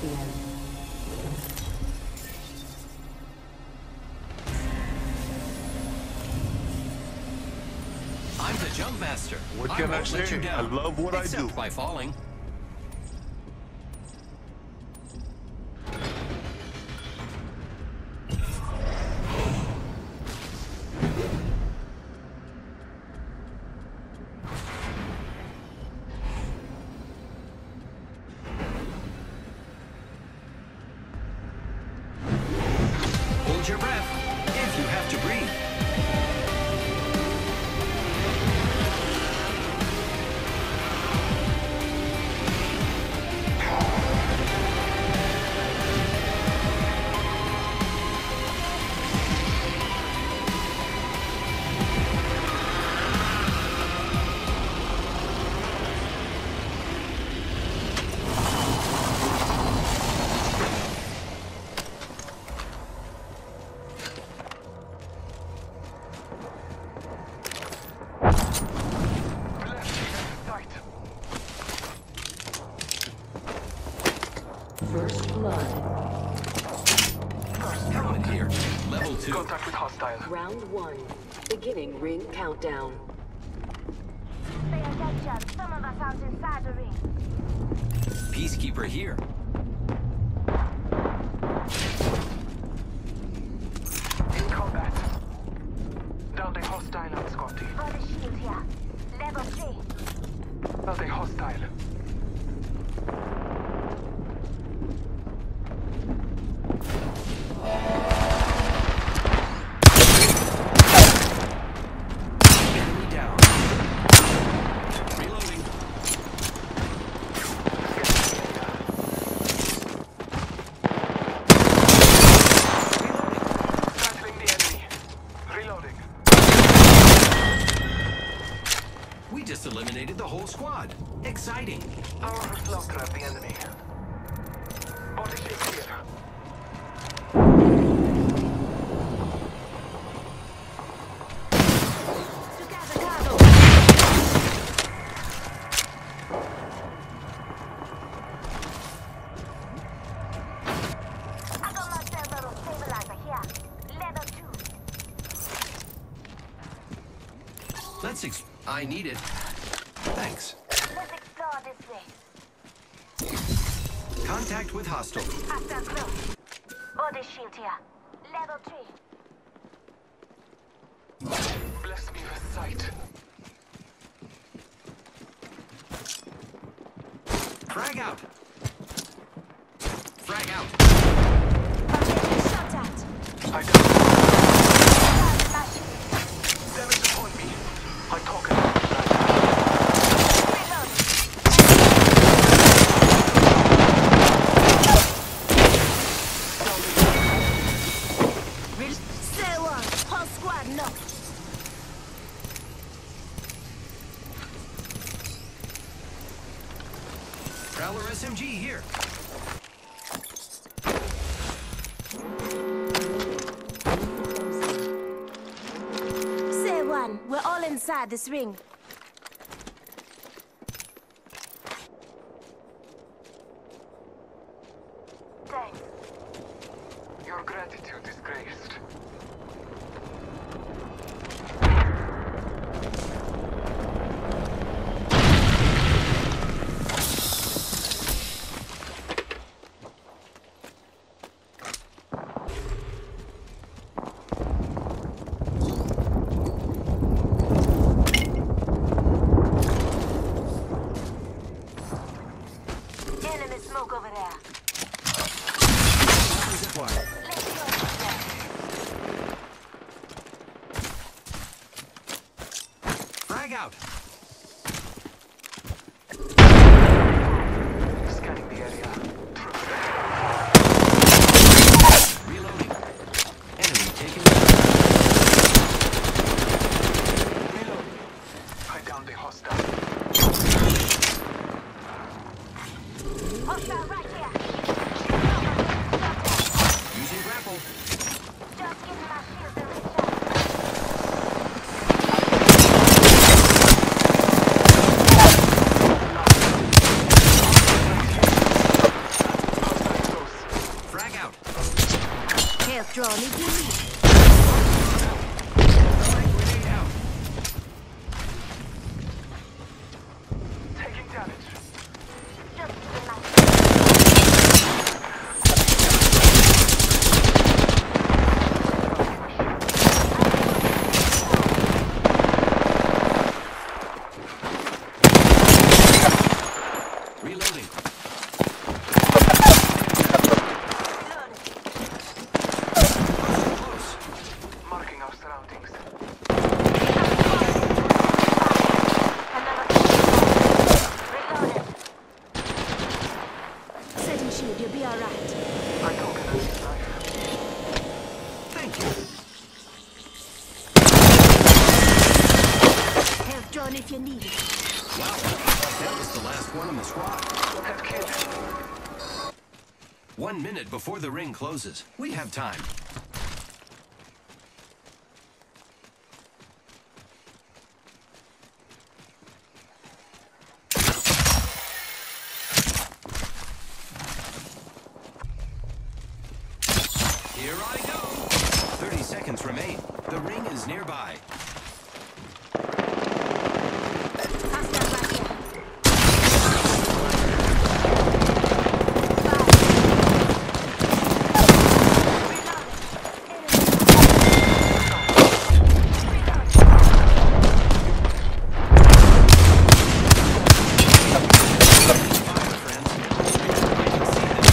champion. I'm the jump master. What I can I won't let say? you down. I love what I except do. by falling. Level 2. Contact with hostile. Round one. Beginning ring countdown. Pay attention. Some of us out inside the ring. Peacekeeper here. Need it. Thanks. Let's explore this way. Contact with hostile. After close. Body shield here. Level 3. Bless me with sight. Frag out. Frag out. Objective shot at. I got Target damage upon me. I talk inside this ring. Thanks. Your gratitude is graced. Setting shield, you'll be alright. I an enemy knife. Thank you. Help drone if you need it. Wow. That was the last one in the squad. Head kid. One minute before the ring closes. We have time. Here I go. 30 seconds remain. The ring is nearby. Hostile right here. Fire, friends. I can see them.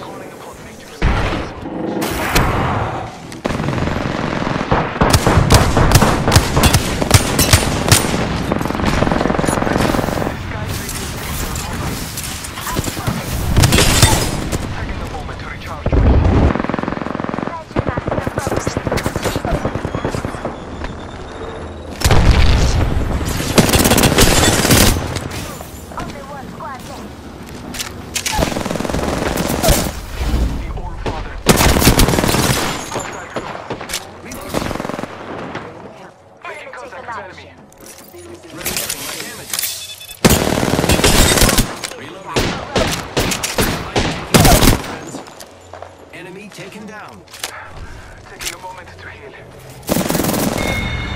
Calling upon nature's Taking a moment to recharge my Only one squad left. The All Father. Hostile group. Making Enemy contact taken with out. enemy. Repairing my damages. Reloading. Friends. Enemy taken down. Taking a moment to heal.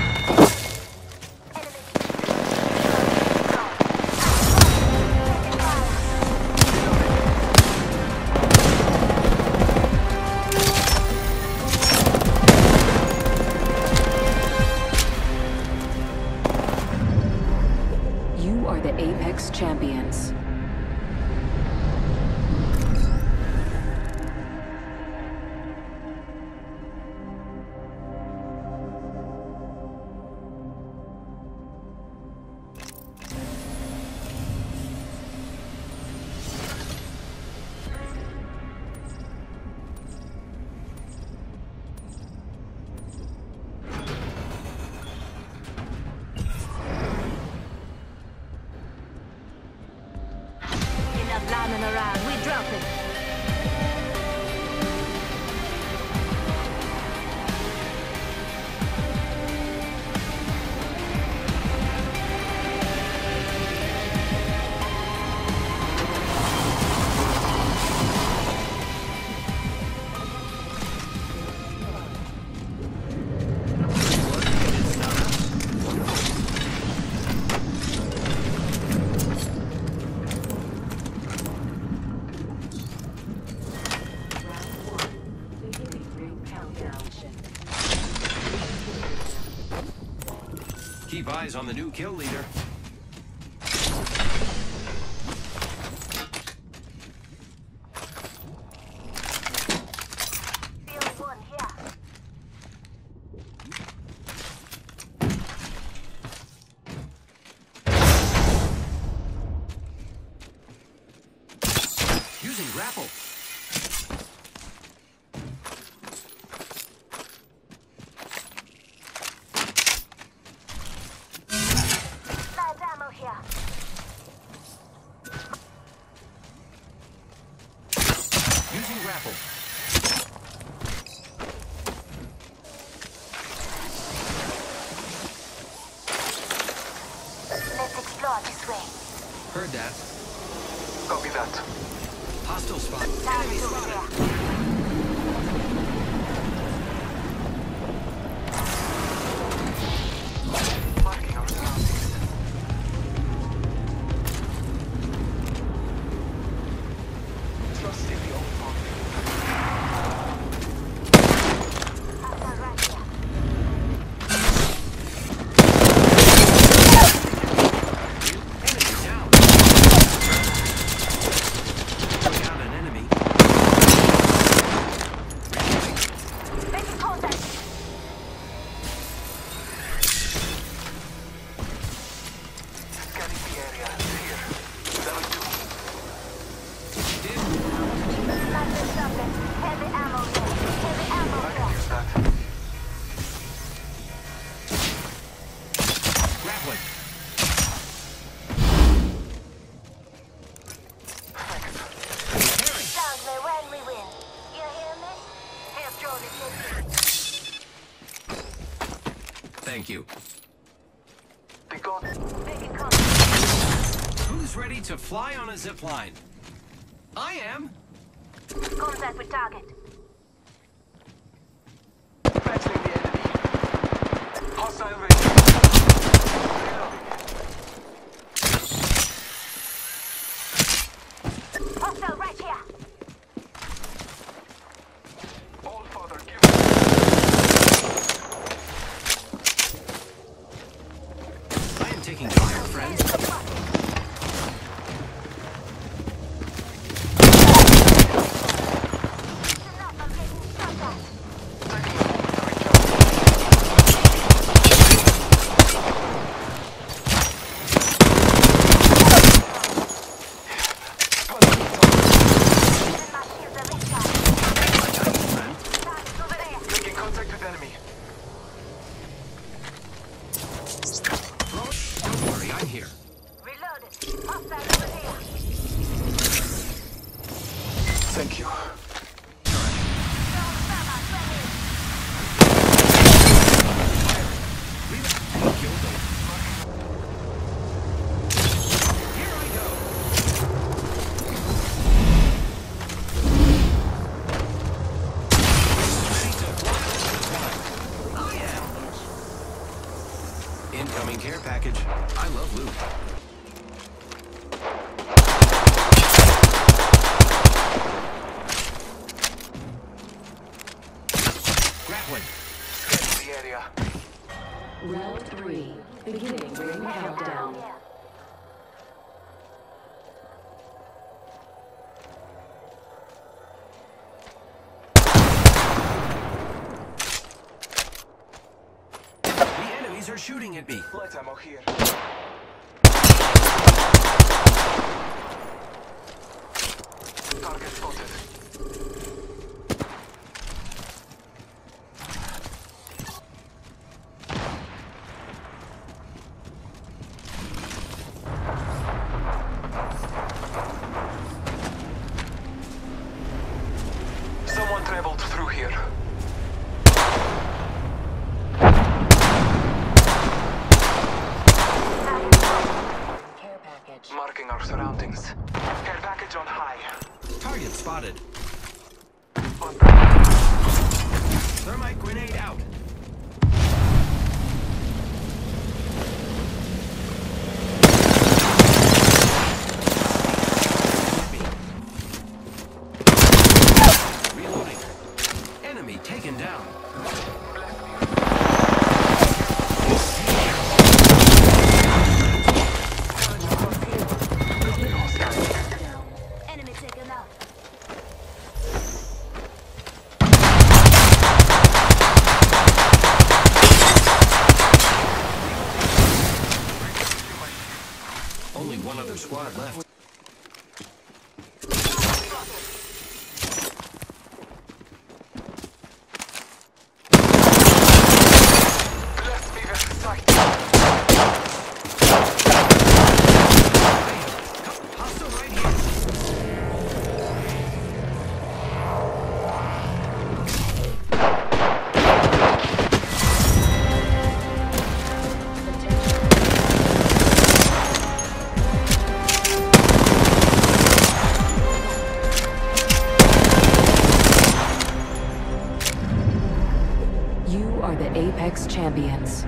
Keep eyes on the new kill leader. Thank you. Who's ready to fly on a zipline? I am. Contact with target. Hostile I love Luke. They're shooting at me. Light ammo here. Target spotted. traveled through here. Champions.